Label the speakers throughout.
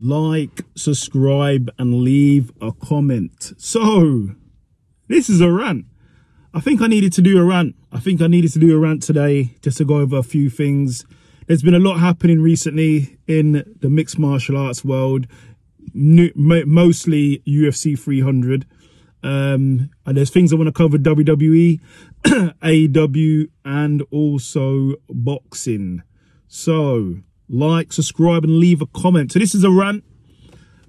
Speaker 1: like, subscribe, and leave a comment. So, this is a rant. I think I needed to do a rant. I think I needed to do a rant today just to go over a few things. There's been a lot happening recently in the mixed martial arts world, mostly UFC 300. Um, and there's things I want to cover WWE, AEW, and also boxing. So, like, subscribe, and leave a comment. So this is a rant.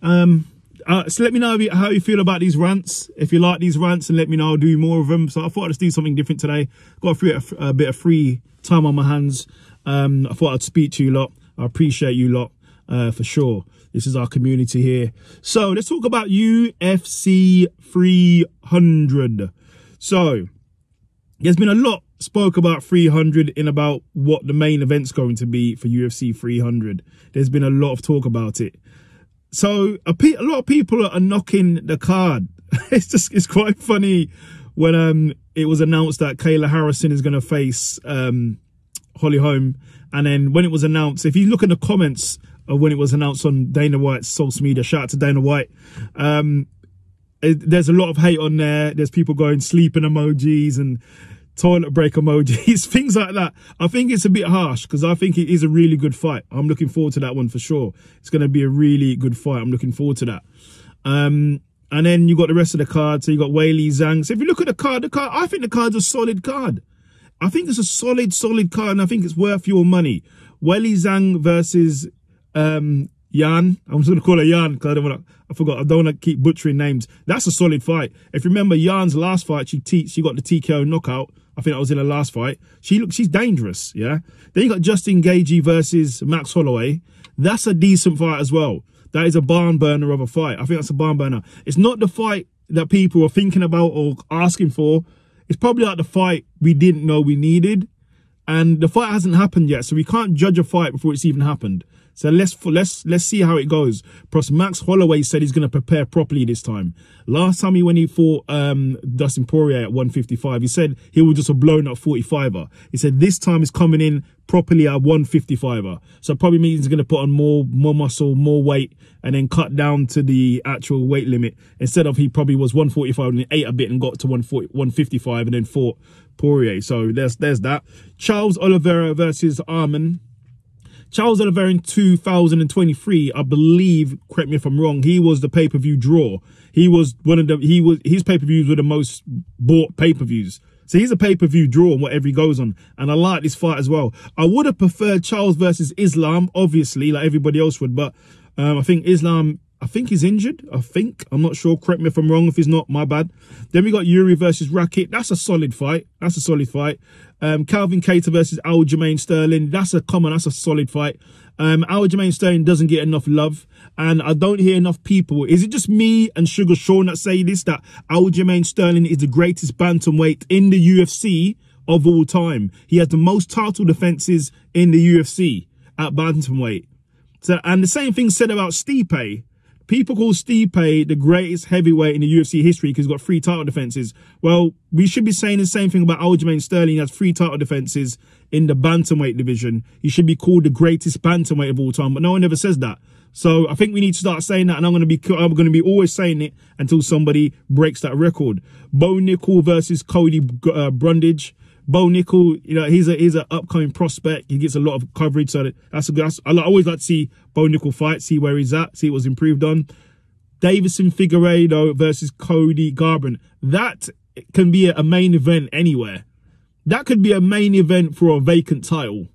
Speaker 1: Um, uh, so let me know how you feel about these rants. If you like these rants, and let me know, I'll do more of them. So I thought I'd just do something different today. Got a, free, a, bit of free time on my hands. Um, I thought I'd speak to you lot. I appreciate you lot uh, for sure. This is our community here. So let's talk about UFC 300. So there's been a lot spoke about 300 in about what the main event's going to be for UFC 300. There's been a lot of talk about it. So a, a lot of people are knocking the card. it's just, it's quite funny when um it was announced that Kayla Harrison is going to face um Holly Holm. And then when it was announced, if you look at the comments of when it was announced on Dana White's social media, shout out to Dana White. Um, it, there's a lot of hate on there. There's people going sleeping emojis and toilet break emojis, things like that. I think it's a bit harsh because I think it is a really good fight. I'm looking forward to that one for sure. It's going to be a really good fight. I'm looking forward to that. Um, and then you got the rest of the card. So you got Weili Zhang. So if you look at the card, the card, I think the card's a solid card. I think it's a solid, solid card, and I think it's worth your money. Weili Zhang versus um, Yan. I'm just gonna call her Yan because I don't want to. I forgot. I don't want to keep butchering names. That's a solid fight. If you remember Yan's last fight, she te- she got the TKO knockout. I think that was in her last fight. She looks, she's dangerous. Yeah. Then you got Justin Gaethje versus Max Holloway. That's a decent fight as well. That is a barn burner of a fight. I think that's a barn burner. It's not the fight that people are thinking about or asking for. It's probably like the fight we didn't know we needed. And the fight hasn't happened yet, so we can't judge a fight before it's even happened. So let's let's let's see how it goes. Plus, Max Holloway said he's going to prepare properly this time. Last time he when he fought um, Dustin Poirier at 155, he said he was just a blown up 45er. He said this time he's coming in properly at 155er. So probably means he's going to put on more more muscle, more weight, and then cut down to the actual weight limit. Instead of he probably was 145 and ate a bit and got to 140, 155 and then fought Poirier. So there's there's that. Charles Oliveira versus Arman. Charles Oliveira in 2023, I believe, correct me if I'm wrong, he was the pay-per-view draw. He was one of the, he was, his pay-per-views were the most bought pay-per-views. So he's a pay-per-view draw on whatever he goes on. And I like this fight as well. I would have preferred Charles versus Islam, obviously, like everybody else would, but um, I think Islam I think he's injured. I think. I'm not sure. Correct me if I'm wrong. If he's not, my bad. Then we got Yuri versus Rakic. That's a solid fight. That's a solid fight. Um, Calvin Kattar versus Aljamain Sterling. That's a common. That's a solid fight. Um, Aljamain Sterling doesn't get enough love. And I don't hear enough people. Is it just me and Sugar Sean that say this? That Aljamain Sterling is the greatest bantamweight in the UFC of all time. He has the most title defenses in the UFC at bantamweight. So, and the same thing said about Stipe. People call Stipe the greatest heavyweight in the UFC history because he's got three title defenses. Well, we should be saying the same thing about Aljamain Sterling. He has three title defenses in the bantamweight division. He should be called the greatest bantamweight of all time, but no one ever says that. So I think we need to start saying that, and I'm going to be I'm going to be always saying it until somebody breaks that record. Bo Nickal versus Cody uh, Brundage. Bo Nickal, you know, he's a he's an upcoming prospect. He gets a lot of coverage, so that's a good. I always like to see Bo Nickal fight, see where he's at, see what's improved on. Deiveson Figueiredo versus Cody Garbrandt. That can be a main event anywhere. That could be a main event for a vacant title.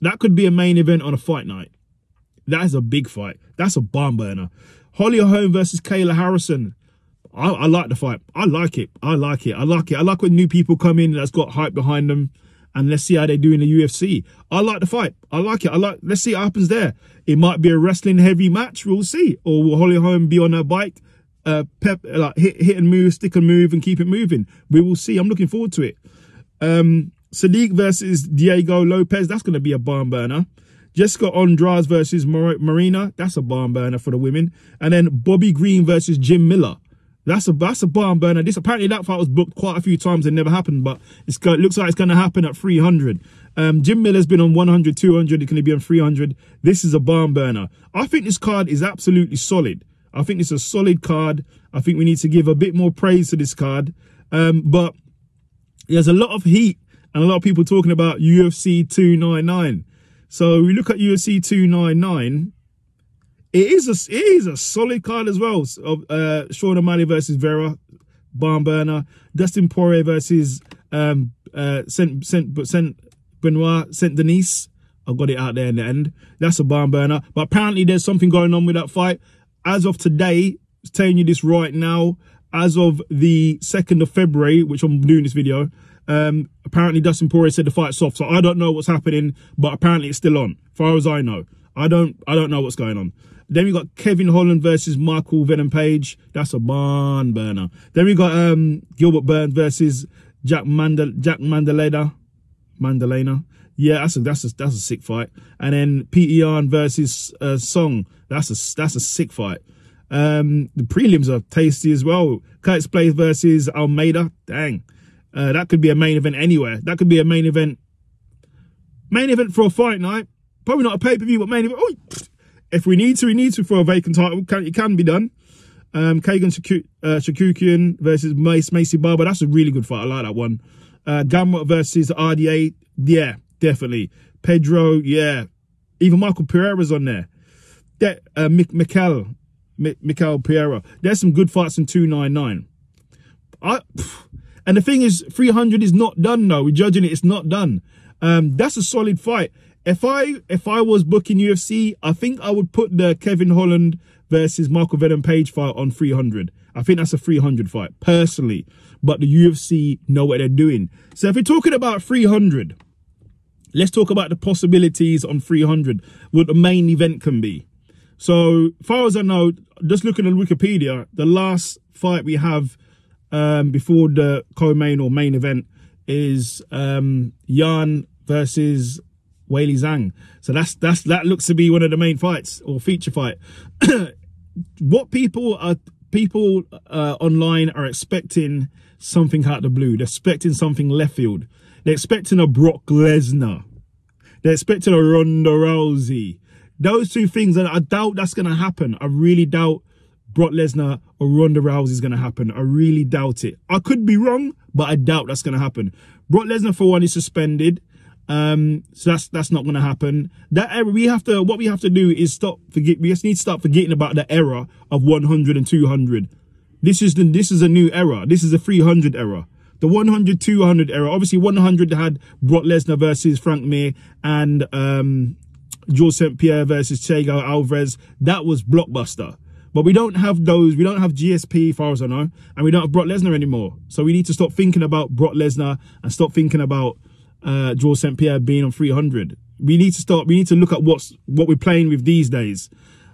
Speaker 1: That could be a main event on a fight night. That is a big fight. That's a barn burner. Holly Holm versus Kayla Harrison. I, I, like the fight. I like it. I like it. I like it. I like when new people come in that's got hype behind them. And let's see how they do in the UFC. I like the fight. I like it. I like. Let's see what happens there. It might be a wrestling heavy match. We'll see. Or will Holly Holm be on her bike, uh, pep, like hit, hit and move, stick and move, and keep it moving. We will see. I'm looking forward to it. Um, Sadiq versus Diego Lopes. That's going to be a barn burner. Jessica Andrade versus Mar Marina. That's a barn burner for the women. And then Bobby Green versus Jim Miller. That's a that's a barn burner. This apparently that fight was booked quite a few times and never happened, but it's it looks like it's going to happen at 300. Um, Jim Miller's been on 100, 200. It can be on 300. This is a barn burner. I think this card is absolutely solid. I think it's a solid card. I think we need to give a bit more praise to this card. Um, but there's a lot of heat and a lot of people talking about UFC 299. So we look at UFC 299. It is a it is a solid card as well. Uh, Sean O'Malley versus Vera, barn burner. Dustin Poirier versus um, uh, Saint Saint Saint Benoit Saint Denis. I got it out there in the end. That's a barn burner. But apparently there's something going on with that fight. As of today, telling you this right now, as of the 2nd of February, which I'm doing this video, um, apparently Dustin Poirier said the fight's off. So I don't know what's happening, but apparently it's still on, far as I know. I don't, I don't know what's going on. Then we got Kevin Holland versus Michael Venom Page. That's a barn burner. Then we got um, Gilbert Burns versus Jack Mandel Jack Mandelena. Mandelena. Yeah, that's a that's a that's a sick fight. And then Petr Yan versus uh, Song. That's a that's a sick fight. Um, the prelims are tasty as well. Curtis Blaydes versus Almeida. Dang. Uh, that could be a main event anywhere. That could be a main event. Main event for a fight night. Probably not a pay-per-view, but main event. Oh, if we need to, we need to for a vacant title. It can be done. Um, Kagan uh, Chookagian versus Mace Maycee Barber. That's a really good fight. I like that one. Uh, versus RDA. Yeah, definitely. Pedro. Yeah. Even Michael Pereira's on there. That uh, Mikel, Mikel Pereira. There's some good fights in 299. I, and the thing is, 300 is not done though. We're judging it. It's not done. Um, that's a solid fight. If I if I was booking UFC, I think I would put the Kevin Holland versus Michael Venom Page fight on 300. I think that's a 300 fight, personally. But the UFC know what they're doing. So if we're talking about 300, let's talk about the possibilities on 300, what the main event can be. So far as I know, just looking at Wikipedia, the last fight we have um, before the co-main or main event is um, Yan versus Weili Zhang. So that's that's that looks to be one of the main fights or feature fight. what people are people uh, online are expecting something out of the blue. They're expecting something left field. They're expecting a Brock Lesnar. They're expecting a Ronda Rousey. Those two things, and I doubt that's going to happen. I really doubt Brock Lesnar or Ronda Rousey is going to happen. I really doubt it. I could be wrong, but I doubt that's going to happen. Brock Lesnar, for one, is suspended. Um, so that's that's not going to happen. That error we have to. What we have to do is stop. Forget. We just need to start forgetting about the error of 100 and 200. This is the. This is a new error. This is a 300 error. The 100 200 error. Obviously, 100 had Brock Lesnar versus Frank Mir and um, George St Pierre versus Thiago Alvarez. That was blockbuster. But we don't have those. We don't have GSP, as far as I know, and we don't have Brock Lesnar anymore. So we need to stop thinking about Brock Lesnar and stop thinking about uh, George St Pierre being on 300. We need to start. We need to look at what's what we're playing with these days.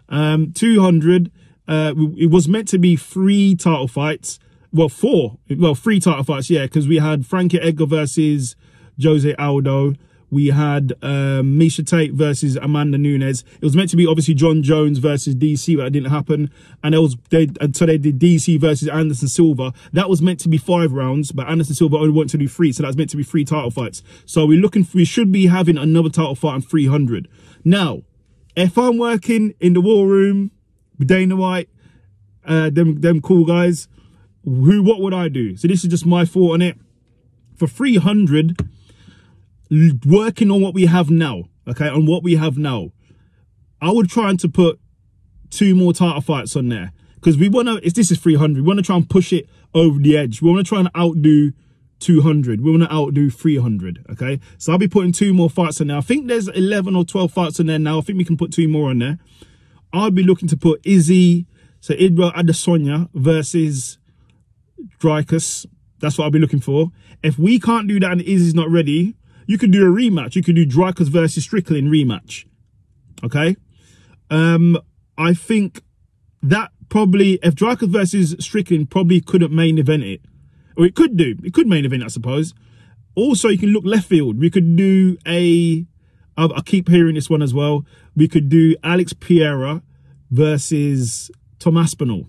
Speaker 1: Um, 200. Uh, it was meant to be three title fights. Well, four. Well, three title fights. Yeah, because we had Frankie Edgar versus Jose Aldo we had um, Miesha Tate versus Amanda Nunes. It was meant to be obviously Jon Jones versus DC, but it didn't happen. And it was they and so they did DC versus Anderson Silva. That was meant to be five rounds, but Anderson Silva only wanted to do three, so that was meant to be three title fights. So we're looking, for, we should be having another title fight on 300. Now, if I'm working in the war room with Dana White, uh, them them cool guys, who what would I do? So this is just my thought on it. For 300 working on what we have now, okay, on what we have now, I would try and to put two more title fights on there because we want to. This is 300. We want to try and push it over the edge. We want to try and outdo 200. We want to outdo 300. Okay, so I'll be putting two more fights on there. I think there's 11 or 12 fights on there now. I think we can put two more on there. I'll be looking to put Izzy, so Israel Adesanya versus Dricus. That's what I'll be looking for. If we can't do that and Izzy's not ready, you could do a rematch. You could do Dricus versus Strickland rematch. Okay. Um, I think that probably, if Dricus versus Strickland probably couldn't main event it, or it could do, it could main event, I suppose. Also, you can look left field. We could do a. I keep hearing this one as well. We could do Alex Pereira versus Tom Aspinall.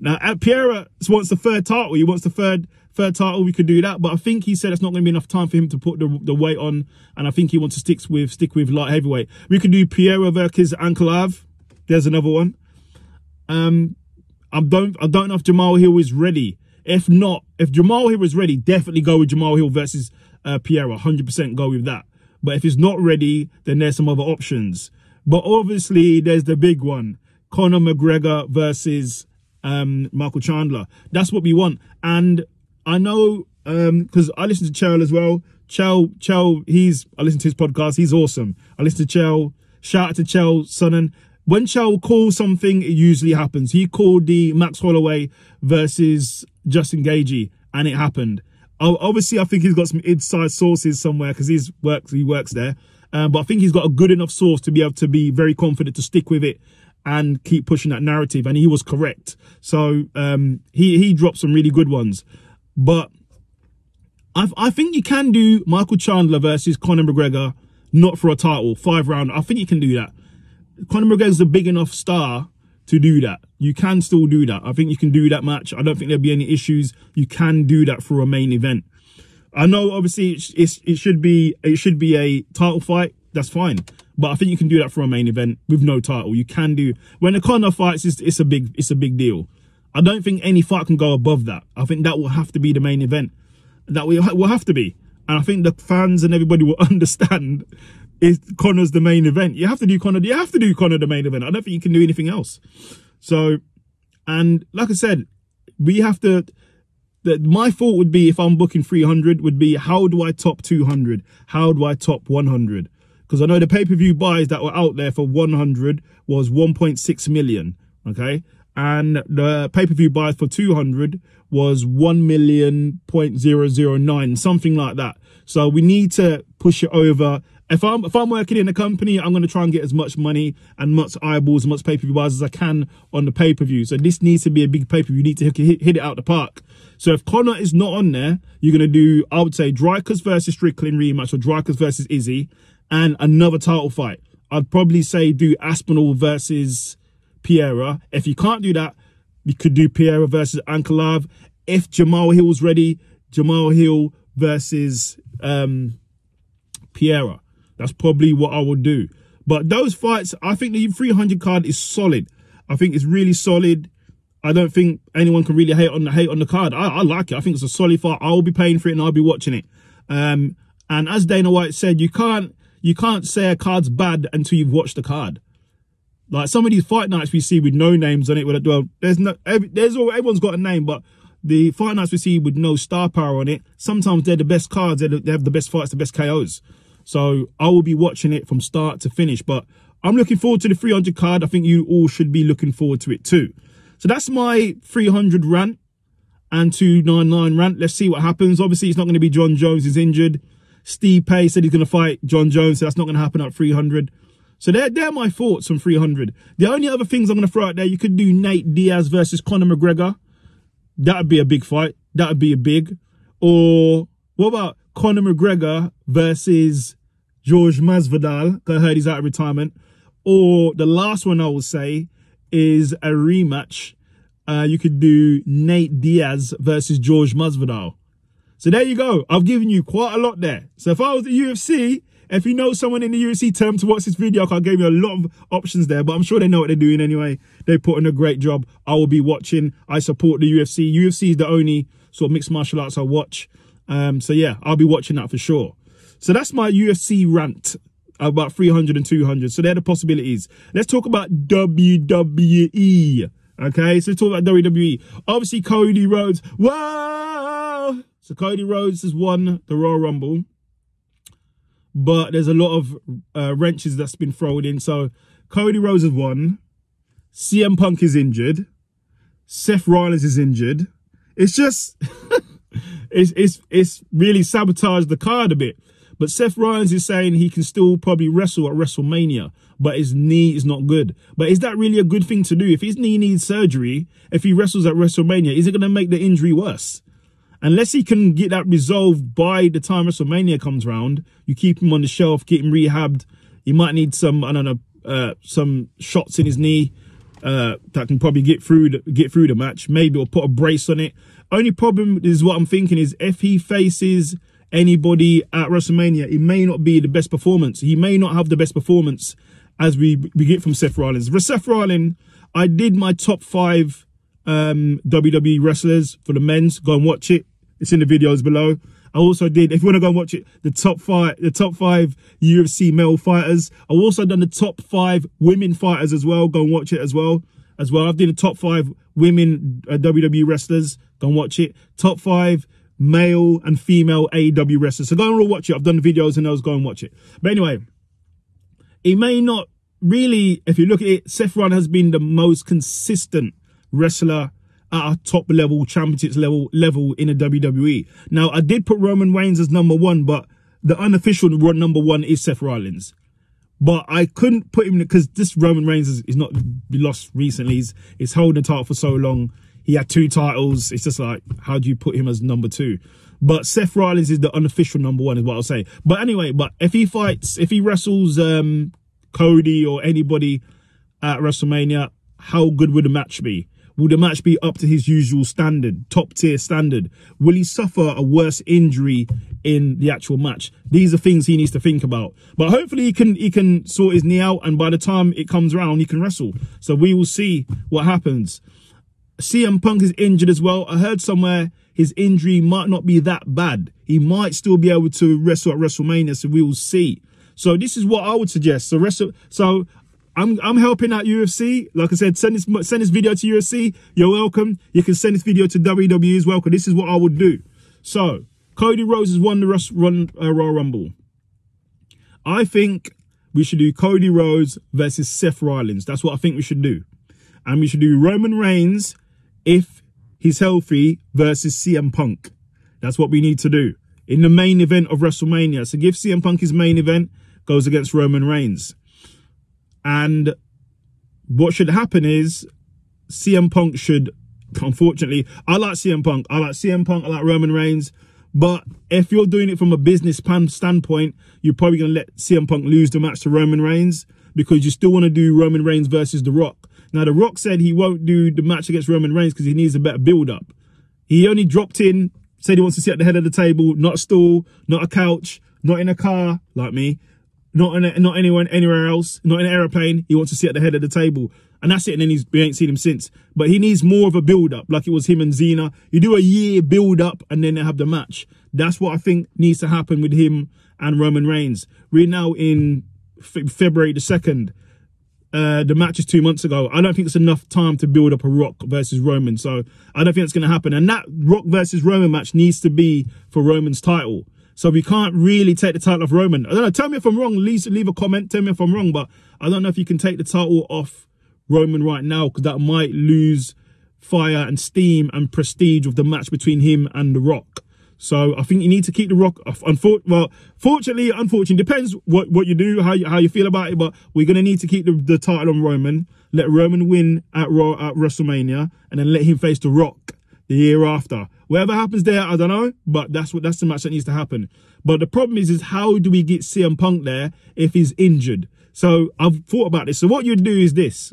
Speaker 1: Now, Pereira wants the third title. He wants the third third title. We could do that, but I think he said it's not going to be enough time for him to put the, the weight on, and I think he wants to stick with stick with light heavyweight. We could do Pereira versus Ankalaev. There's another one. Um, I don't I don't know if Jamal Hill is ready. If not, if Jamal Hill is ready, definitely go with Jamal Hill versus uh, Pereira. 100% go with that. But if he's not ready, then there's some other options. But obviously, there's the big one. Conor McGregor versus um, Michael Chandler. That's what we want. And I know, because um, I listen to Chael as well. Chael, Chael, he's, I listen to his podcast. He's awesome. I listen to Chael. Shout out to Chael Sonnen. When Chael calls something, it usually happens. He called the Max Holloway versus Justin Gaethje, and it happened. Obviously, I think he's got some inside sources somewhere because he's works, he works there. Um, but I think he's got a good enough source to be able to be very confident to stick with it and keep pushing that narrative. And he was correct. So um, he he dropped some really good ones. But I, I think you can do Michael Chandler versus Conor McGregor, not for a title, five round. I think you can do that. Conor McGregor's a big enough star to do that. You can still do that. I think you can do that match. I don't think there'll be any issues. You can do that for a main event. I know obviously it's, it's, it should be it should be a title fight. That's fine. But I think you can do that for a main event with no title. You can do when the Conor fights it's, it's a big it's a big deal. I don't think any fight can go above that. I think that will have to be the main event. That we will have to be. And I think the fans and everybody will understand is Conor's the main event. You have to do Conor. You have to do Conor the main event. I don't think you can do anything else. So, and like I said, we have to. The, my thought would be if I'm booking 300 would be how do I top 200? How do I top 100? Because I know the pay-per-view buys that were out there for 100 was 1.6 million. Okay. And the pay-per-view buys for 200 was 1 million point zero zero nine, something like that. So we need to push it over if I'm if I'm working in a company, I'm going to try and get as much money and much eyeballs, and much pay per view buys as I can on the pay per view. So this needs to be a big pay per view. You need to hit, hit, it out the park. So if Conor is not on there, you're going to do I would say Dricus versus Strickland rematch or Dricus versus Izzy, and another title fight. I'd probably say do Aspinall versus Pereira. If you can't do that, you could do Pereira versus Ankalaev. If Jamal Hill's ready, Jamal Hill versus um, Pereira. That's probably what I would do. But those fights, I think the 300 card is solid. I think it's really solid. I don't think anyone can really hate on the hate on the card. I, I like it. I think it's a solid fight. I will be paying for it and I'll be watching it. Um, and as Dana White said, you can't you can't say a card's bad until you've watched the card. Like some of these fight nights we see with no names on it. Well, there's no every, there's everyone's got a name, but the fight nights we see with no star power on it, sometimes they're the best cards. They have the best fights, the best KOs. So I will be watching it from start to finish. But I'm looking forward to the 300 card. I think you all should be looking forward to it too. So that's my 300 rant and 299 rant. Let's see what happens. Obviously, it's not going to be Jon Jones is injured. Stipe said he's going to fight Jon Jones, so that's not going to happen at 300. So they're, they're my thoughts on 300. The only other things I'm going to throw out there, you could do Nate Diaz versus Conor McGregor. That would be a big fight. That would be a big. Or what about Conor McGregor versus George Masvidal, I heard he's out of retirement. Or the last one I will say is a rematch. Uh, you could do Nate Diaz versus George Masvidal. So there you go. I've given you quite a lot there. So if I was the UFC, if you know someone in the UFC, tell them to watch this video. I gave you a lot of options there, but I'm sure they know what they're doing anyway. They put in a great job. I will be watching. I support the UFC. UFC is the only sort of mixed martial arts I watch. Um, so yeah, I'll be watching that for sure. So that's my UFC rant about 300 and 200. So they're the possibilities. Let's talk about WWE. Okay, so let's talk about WWE. Obviously, Cody Rhodes. Whoa! So Cody Rhodes has won the Royal Rumble. But there's a lot of uh, wrenches that's been thrown in. So Cody Rhodes has won. CM Punk is injured. Seth Rollins is injured. It's just... it's, it's, it's really sabotaged the card a bit. But Seth Rollins is saying he can still probably wrestle at WrestleMania, but his knee is not good. But is that really a good thing to do? If his knee needs surgery, if he wrestles at WrestleMania, is it going to make the injury worse? Unless he can get that resolved by the time WrestleMania comes round, you keep him on the shelf, get him rehabbed. He might need some, I don't know, uh, some shots in his knee. uh, that can probably get through the, get through the match. Maybe or put a brace on it. Only problem is what I'm thinking is if he faces anybody at WrestleMania, it may not be the best performance. He may not have the best performance as we we get from Seth Rollins. For Seth Rollins, I did my top five um, WWE wrestlers for the men's. Go and watch it. It's in the videos below. I also did, if you want to go and watch it, the top five, the top five UFC male fighters. I've also done the top five women fighters as well. Go and watch it as well. As well, I've done the top five women uh, WWE wrestlers. Go and watch it. Top five male and female AEW wrestlers. So go and watch it. I've done the videos and those. Go and watch it. But anyway, it may not really, if you look at it, Seth Rollins has been the most consistent wrestler at a top level, championships level, level in the WWE. Now, I did put Roman Reigns as number one, but the unofficial number one is Seth Rollins. But I couldn't put him because this Roman Reigns is, is not lost recently. He's, he's holding the title for so long. He had two titles. It's just like, how do you put him as number two? But Seth Rollins is the unofficial number one, is what I'll say. But anyway, but if he fights, if he wrestles um, Cody or anybody at WrestleMania, how good would the match be? Will the match be up to his usual standard, top tier standard? Will he suffer a worse injury in the actual match? These are things he needs to think about. But hopefully he can he can sort his knee out and by the time it comes around, he can wrestle. So we will see what happens. CM Punk is injured as well. I heard somewhere his injury might not be that bad. He might still be able to wrestle at WrestleMania, so we will see. So this is what I would suggest. So wrestle. So I'm I'm helping out UFC. Like I said, send this send this video to UFC. You're welcome. You can send this video to WWE as well. Because this is what I would do. So Cody Rhodes has won the run uh, Royal Rumble. I think we should do Cody Rhodes versus Seth Rollins. That's what I think we should do. And we should do Roman Reigns if he's healthy versus CM Punk. That's what we need to do in the main event of WrestleMania. So give CM Punk his main event, goes against Roman Reigns. And what should happen is CM Punk should, unfortunately, I like CM Punk. I like CM Punk. I like Roman Reigns. But if you're doing it from a business standpoint, you're probably going to let CM Punk lose the match to Roman Reigns because you still want to do Roman Reigns versus The Rock. Now, The Rock said he won't do the match against Roman Reigns because he needs a better build up. He only dropped in, said he wants to sit at the head of the table, not a stool, not a couch, not in a car like me not in a, not anyone anywhere else, not in an aeroplane. He wants to sit at the head of the table. And that's it. And then he's, we ain't seen him since. But he needs more of a build up, like it was him and Cena. You do a year build up and then they have the match. That's what I think needs to happen with him and Roman Reigns. We're now in February the 2nd. Uh, the match is two months ago. I don't think it's enough time to build up a Rock versus Roman. So I don't think it's going to happen. And that Rock versus Roman match needs to be for Roman's title. So we can't really take the title off Roman. I don't know. Tell me if I'm wrong. Leave, leave a comment. Tell me if I'm wrong. But I don't know if you can take the title off Roman right now because that might lose fire and steam and prestige of the match between him and The Rock. So I think you need to keep The Rock. Unfor well, fortunately, unfortunately, depends what, what you do, how you, how you feel about it. But we're going to need to keep the, the title on Roman. Let Roman win at, Raw, at WrestleMania and then let him face The Rock the year after. Whatever happens there, I don't know, but that's what that's the match that needs to happen. But the problem is, is how do we get CM Punk there if he's injured? So I've thought about this. So what you do is this.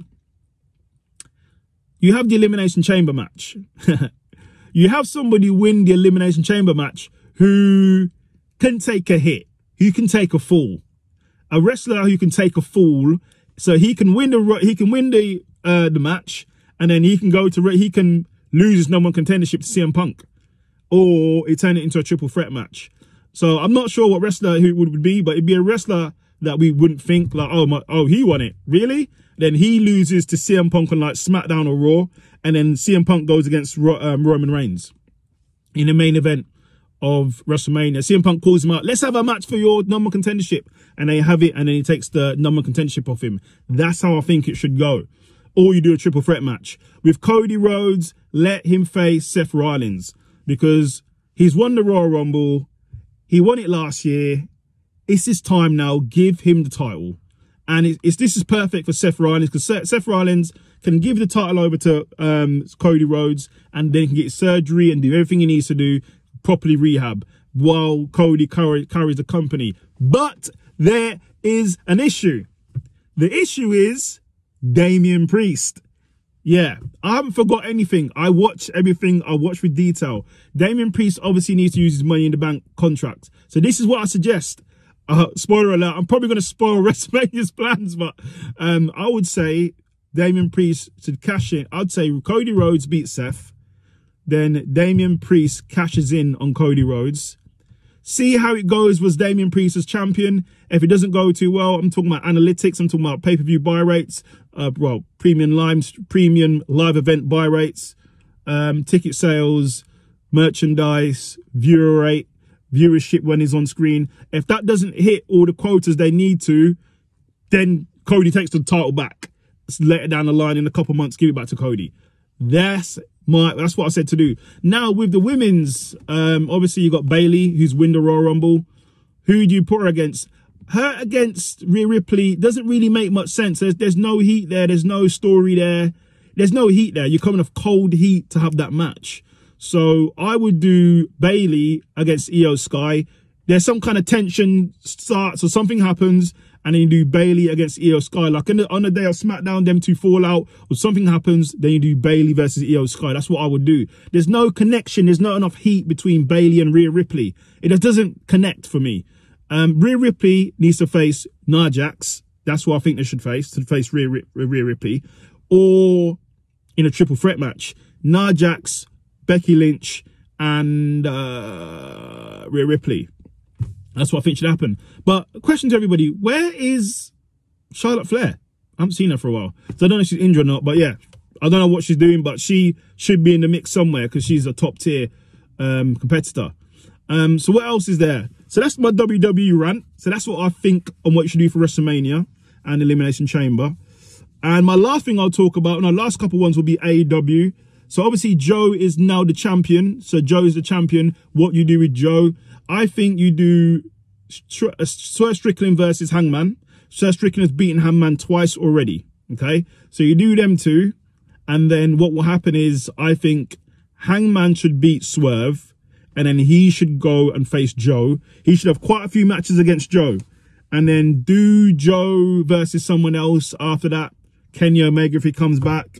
Speaker 1: You have the Elimination Chamber match. you have somebody win the Elimination Chamber match who can take a hit, who can take a fall. A wrestler who can take a fall, so he can win the he can win the uh, the match, and then he can go to he can loses number one contendership to CM Punk, or it turn it into a triple threat match. So I'm not sure what wrestler who would be, but it'd be a wrestler that we wouldn't think like, oh my, oh he won it, really? Then he loses to CM Punk on like SmackDown or Raw, and then CM Punk goes against um, Roman Reigns in the main event of WrestleMania. CM Punk calls him out, let's have a match for your number contendership. And they have it, and then he takes the number contendership off him. That's how I think it should go or you do a triple threat match. With Cody Rhodes, let him face Seth Rollins because he's won the Royal Rumble. He won it last year. It's his time now. Give him the title. And it's, it's this is perfect for Seth Rollins because Seth, Seth Rollins can give the title over to um, Cody Rhodes and then he can get surgery and do everything he needs to do, properly rehab, while Cody carries the company. But there is an issue. The issue is Damian Priest. Yeah, I haven't forgot anything. I watch everything. I watch with detail. Damian Priest obviously needs to use his money in the bank contract. So this is what I suggest. Uh, spoiler alert, I'm probably going to spoil WrestleMania's plans, but um, I would say Damian Priest should cash in. I'd say Cody Rhodes beats Seth. Then Damian Priest cashes in on Cody Rhodes. See how it goes was Damian Priest as champion. If it doesn't go too well, I'm talking about analytics. I'm talking about pay-per-view buy rates. Uh, well, premium live, premium live event buy rates, um, ticket sales, merchandise, viewer rate, viewership when he's on screen. If that doesn't hit all the quotas they need to, then Cody takes the title back. It down the line in a couple months, give it back to Cody. That's my that's what I said to do. Now with the women's, um, obviously you got Bayley who's win the Royal Rumble. Who do you put her against? Her against Rhea Ripley doesn't really make much sense. There's there's no heat there. There's no story there. There's no heat there. You're coming off cold heat to have that match. So I would do Bayley against Iyo Sky. There's some kind of tension starts or something happens and then you do Bayley against Iyo Sky. Like the, on the day of SmackDown, them two fall out or something happens, then you do Bayley versus Iyo Sky. That's what I would do. There's no connection. There's not enough heat between Bayley and Rhea Ripley. It just doesn't connect for me. Um, Rhea Ripley needs to face Nia Jax. That's what I think they should face, to face Rhea, Rhea Ripley. Or in a triple threat match, Nia Jax, Becky Lynch, and uh, Rhea Ripley. That's what I think should happen. But question to everybody, where is Charlotte Flair? I haven't seen her for a while. So I don't know if she's injured or not, but yeah, I don't know what she's doing, but she should be in the mix somewhere because she's a top tier um, competitor. Um, so what else is there? So that's my WWE rant. So that's what I think on what you should do for WrestleMania and Elimination Chamber. And my last thing I'll talk about, and our last couple ones will be AEW. So obviously Joe is now the champion. So Joe is the champion. What you do with Joe? I think you do uh, Swerve Strickland versus Hangman. Swerve Strickland has beaten Hangman twice already. Okay. So you do them two. And then what will happen is I think Hangman should beat Swerve and then he should go and face Joe. He should have quite a few matches against Joe and then do Joe versus someone else after that. Kenny Omega if he comes back.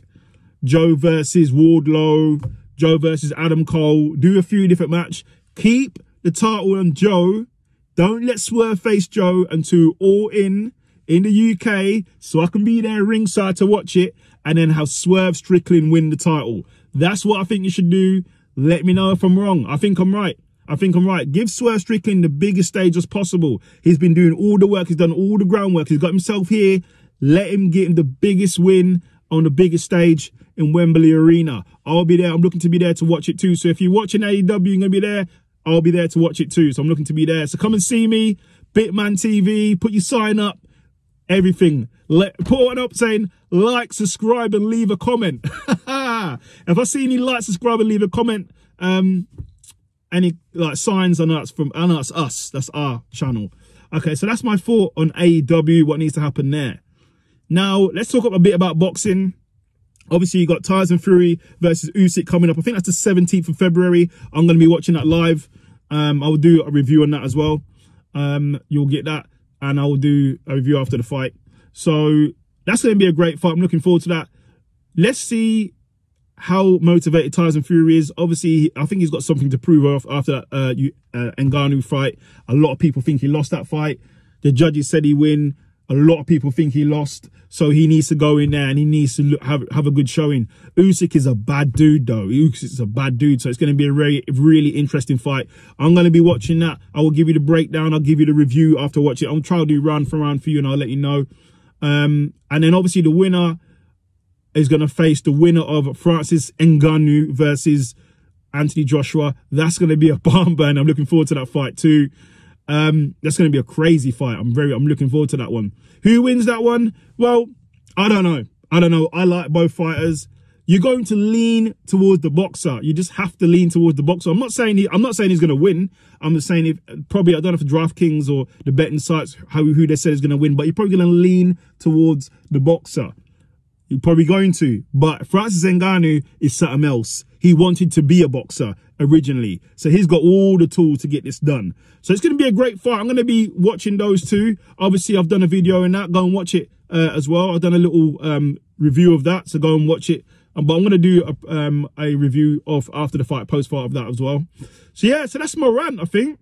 Speaker 1: Joe versus Wardlow. Joe versus Adam Cole. Do a few different match. Keep the title on Joe. Don't let Swerve face Joe until all in in the UK so I can be there ringside to watch it and then have Swerve Strickland win the title. That's what I think you should do. Let me know if I'm wrong. I think I'm right. I think I'm right. Give Swerve Strickland the biggest stage as possible. He's been doing all the work. He's done all the groundwork. He's got himself here. Let him get him the biggest win on the biggest stage in Wembley Arena. I'll be there. I'm looking to be there to watch it too. So if you're watching AEW, you're going to be there. I'll be there to watch it too. So I'm looking to be there. So come and see me, Bitman TV, put your sign up, everything. Let, put one up saying like, subscribe and leave a comment. if I see any like, subscribe and leave a comment, um, any like signs, I know from, I that's us. That's our channel. Okay, so that's my thought on AEW, what needs to happen there. Now, let's talk up a bit about boxing. Obviously, you got Tyson Fury versus Usyk coming up. I think that's the 17th of February. I'm going to be watching that live. Um, I will do a review on that as well. Um, you'll get that. And I will do a review after the fight. So that's going to be a great fight. I'm looking forward to that. Let's see how motivated Tyson Fury is. Obviously, I think he's got something to prove after uh, uh, Ngannou fight. A lot of people think he lost that fight. The judges said he win. A lot of people think he lost, so he needs to go in there and he needs to look, have have a good showing. Usyk is a bad dude though. Usyk is a bad dude, so it's going to be a really, really interesting fight. I'm going to be watching that. I will give you the breakdown. I'll give you the review after watching. I'm trying to do round for round for you, and I'll let you know. Um, and then obviously the winner is going to face the winner of Francis Ngannou versus Anthony Joshua. That's going to be a bomb burn. I'm looking forward to that fight too. Um, that's going to be a crazy fight. I'm very, I'm looking forward to that one. Who wins that one? Well, I don't know. I don't know. I like both fighters. You're going to lean towards the boxer. You just have to lean towards the boxer. I'm not saying he, I'm not saying he's going to win. I'm just saying if probably I don't know if DraftKings or the betting sites how who they said is going to win, but you're probably going to lean towards the boxer. You're probably going to. But Francis Ngannou is something else. He wanted to be a boxer originally. So he's got all the tools to get this done. So it's going to be a great fight. I'm going to be watching those two. Obviously, I've done a video on that. Go and watch it uh, as well. I've done a little um, review of that. So go and watch it but I'm gonna do a, um, a review of after the fight, post fight of that as well. So yeah, so that's my rant. I think.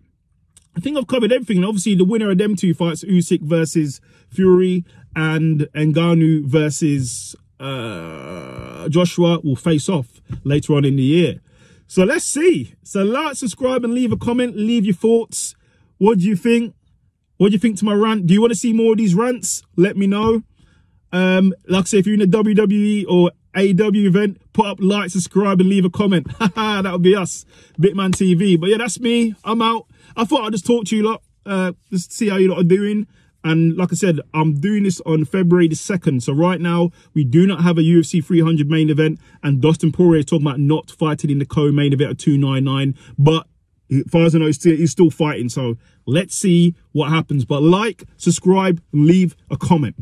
Speaker 1: I think I've covered everything. And obviously, the winner of them two fights, Usyk versus Fury and Ngannou versus uh, Joshua, will face off later on in the year. So let's see. So like, subscribe, and leave a comment. Leave your thoughts. What do you think? What do you think to my rant? Do you want to see more of these rants? Let me know. Um, like I say, if you're in a WWE or AW event, put up like, subscribe, and leave a comment. that would be us, Bitman TV. But yeah, that's me. I'm out. I thought I'd just talk to you lot, uh, just see how you lot are doing. And like I said, I'm doing this on February the 2nd. So right now, we do not have a UFC 300 main event. And Dustin Poirier is talking about not fighting in the co-main event at 299. But far as I know, he's still, he's still fighting. So let's see what happens. But like, subscribe, leave a comment.